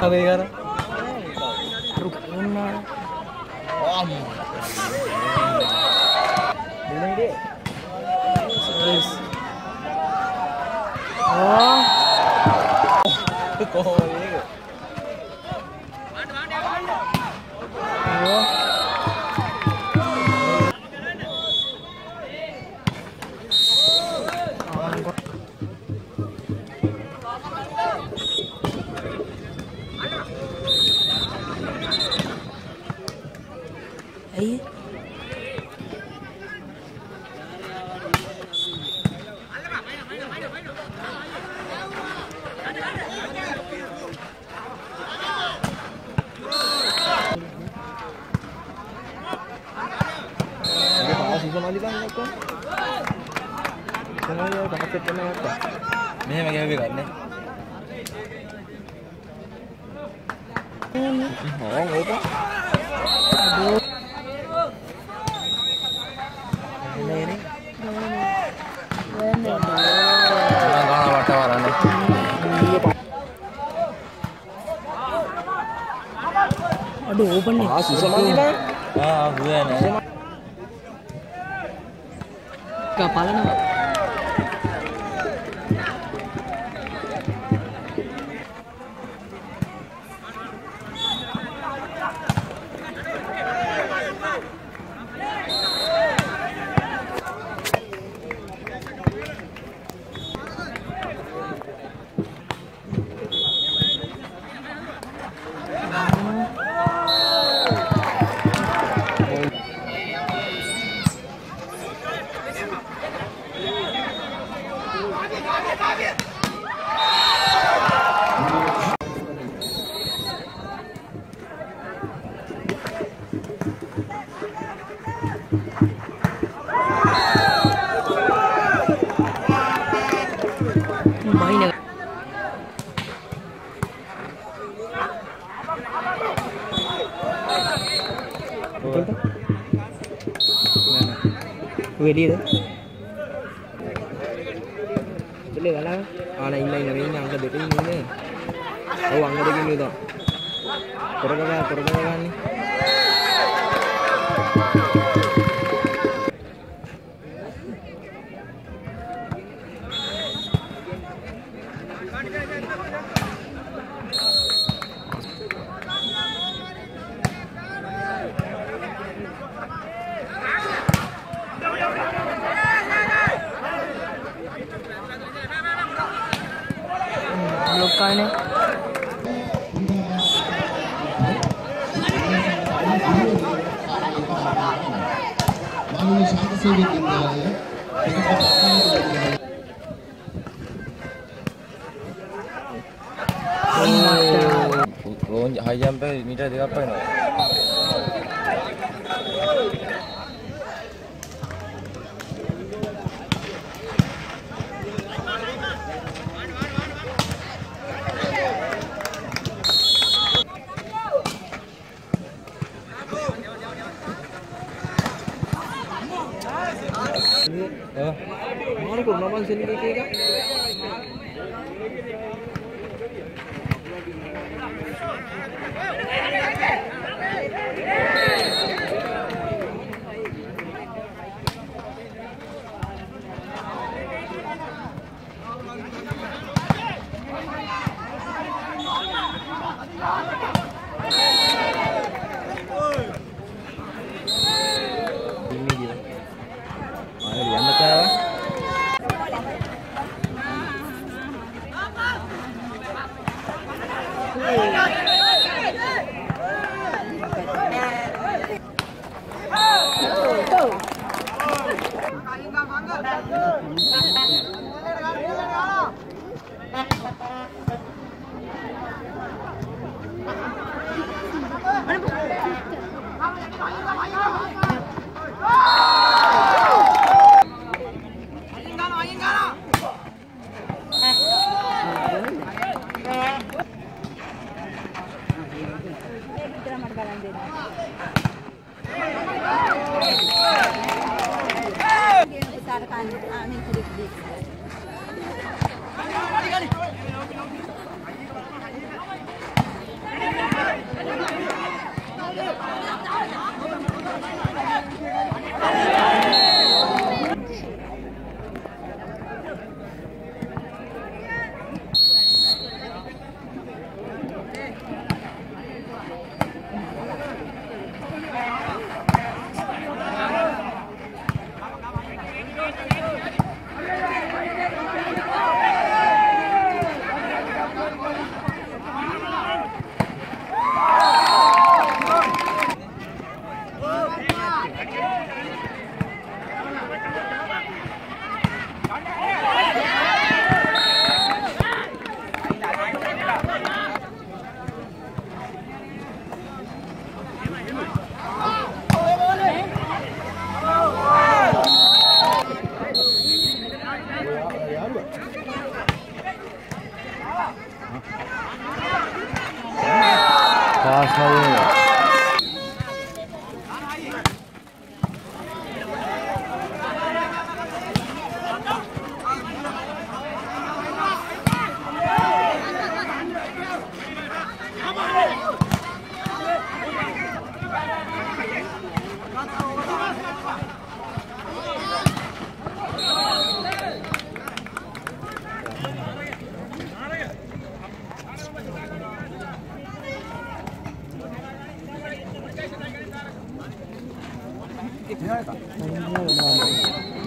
कभी यार का पालन வெளியே சொல்லு வேலை ஆனால் இல்லை இல்லை வெயில் அங்கே திடீர்னு ஓ அங்கே திடீர்னு தான் புறக்கதா புறக்கதா たいでやっぱりの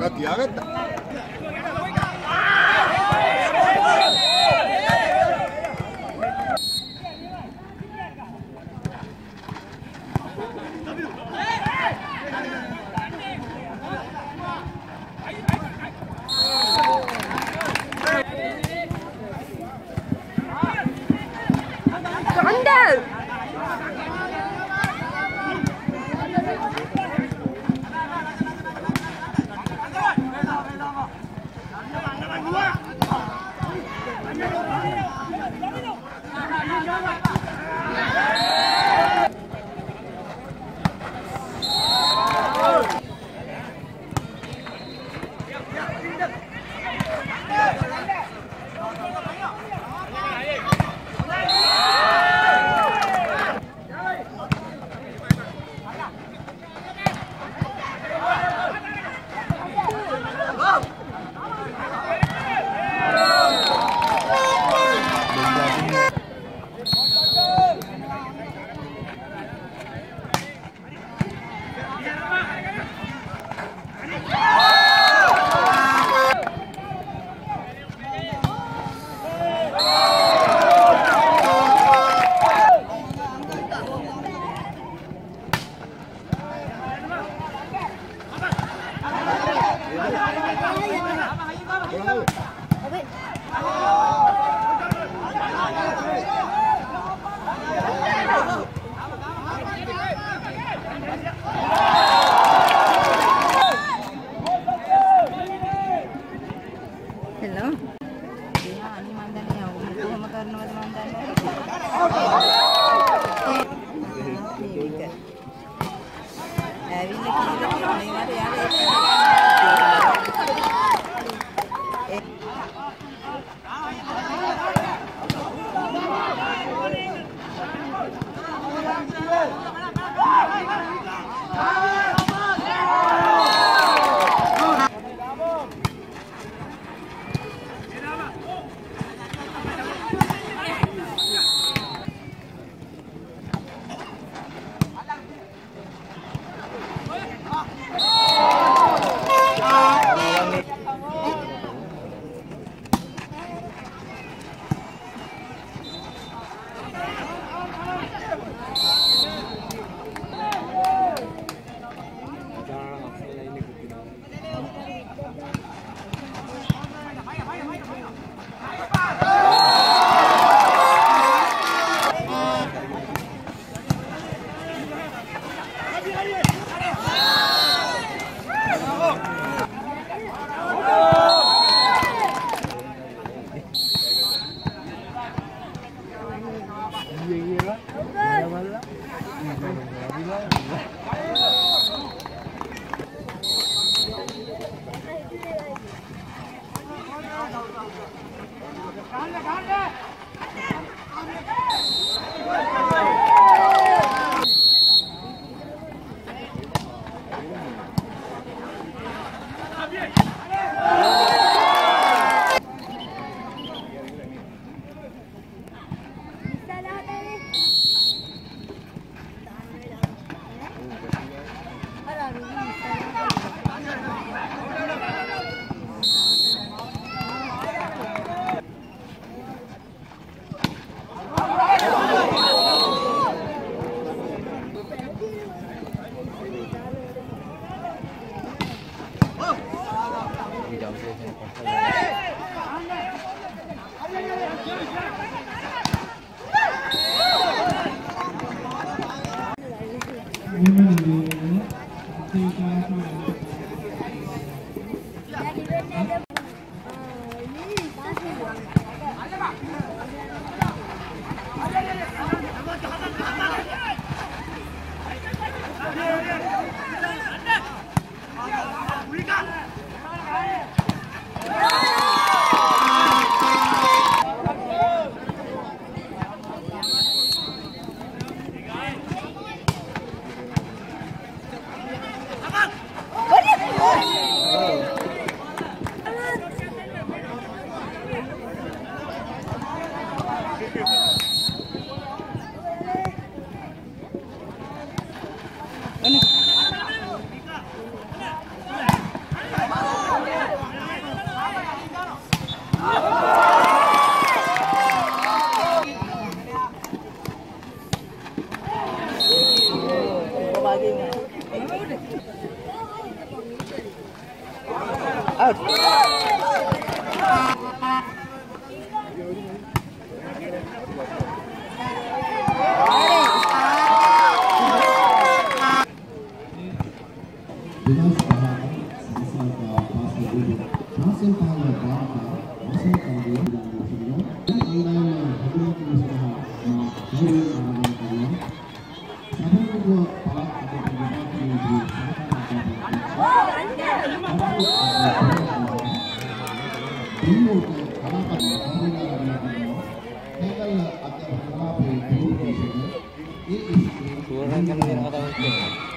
Kati agata. 上げてる。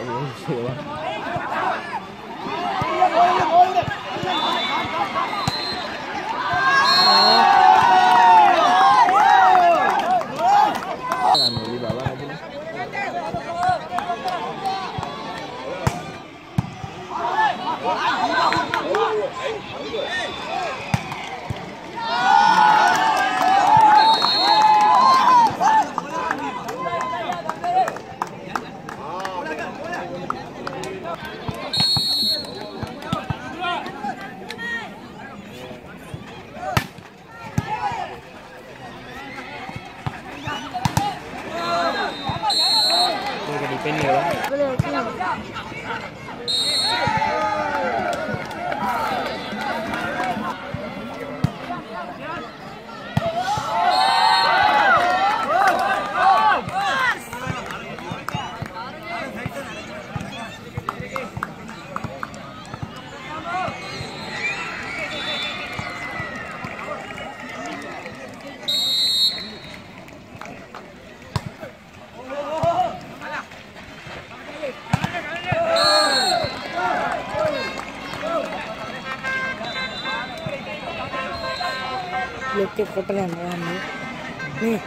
我也是了。के कपड़ा में नहीं।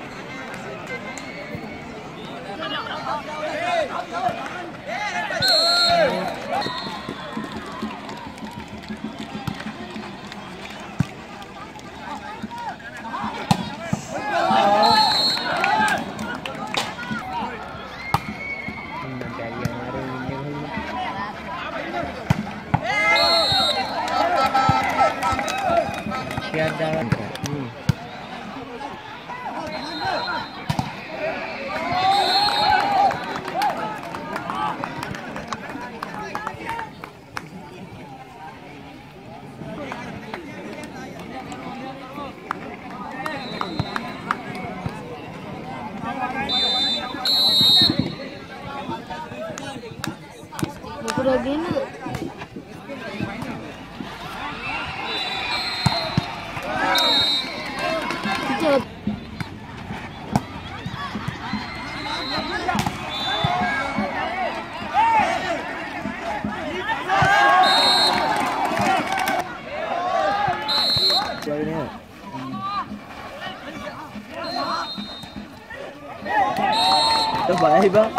bang?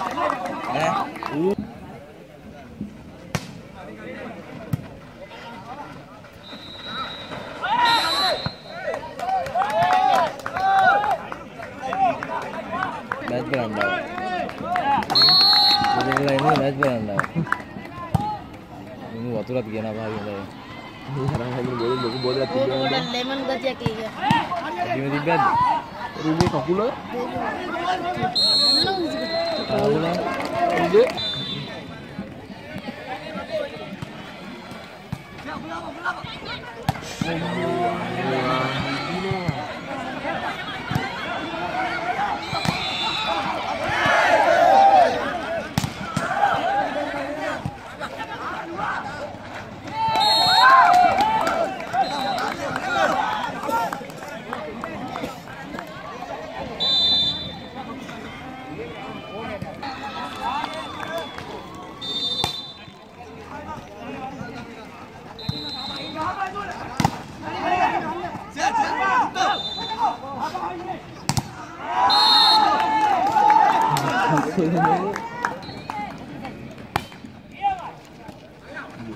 Eh. Ini bat berandau. Rumah kakulah. Lima tiga. Rugi kakula. Kakula. Rugi.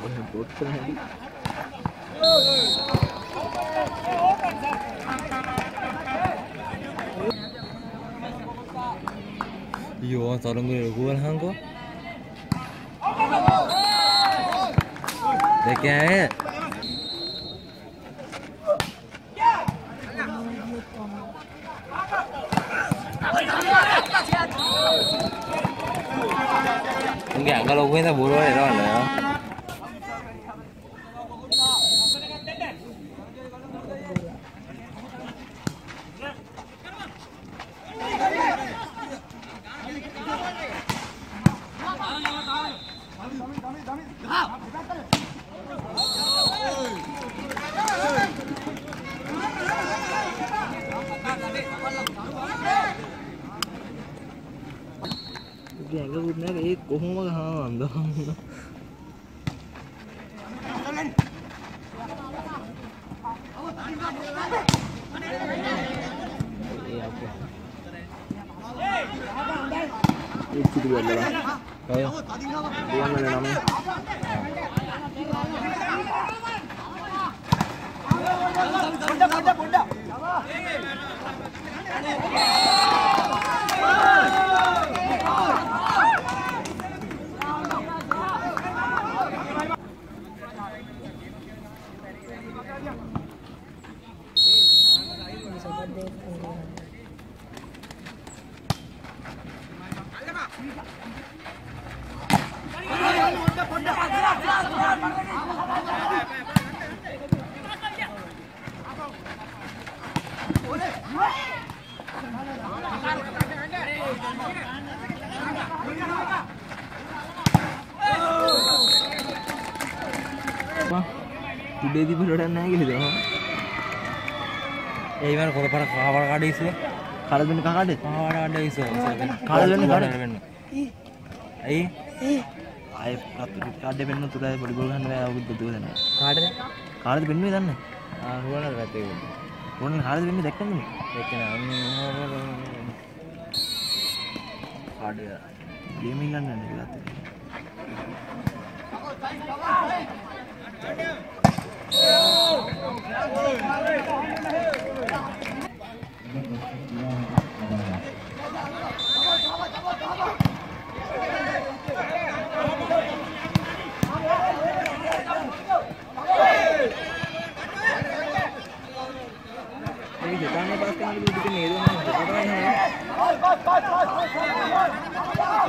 quân hàm của Sơn Hải. 이거 다른 걸 구원한 거? 내게 해. 이게 안 가려고 해서 뭐라 해라 하나요? dua dalam kayak dua mana nama Bunda, bunda, bunda. තුඩේ තිබ ලොඩක් නෑ කියලද ඒවල් කොරපට කාවර කඩේස කලබෙන කකාට කාඩ කලබෙන කඩ වෙන්න ඇයි අය පත් කාඩ වෙන්න තුරයි පොඩිගොල් ගන්න අවුත් දුවදන කාඩ කාඩ පෙන්වේ දන්න රුවන රැතේ ඕන කාඩ වෙන්න දැක්කන්න දැක්කන කාඩ ගේමිල්ලන්න ගත්ත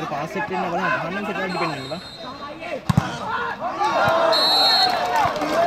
पास से डिपेंड डिपेंड Vamos!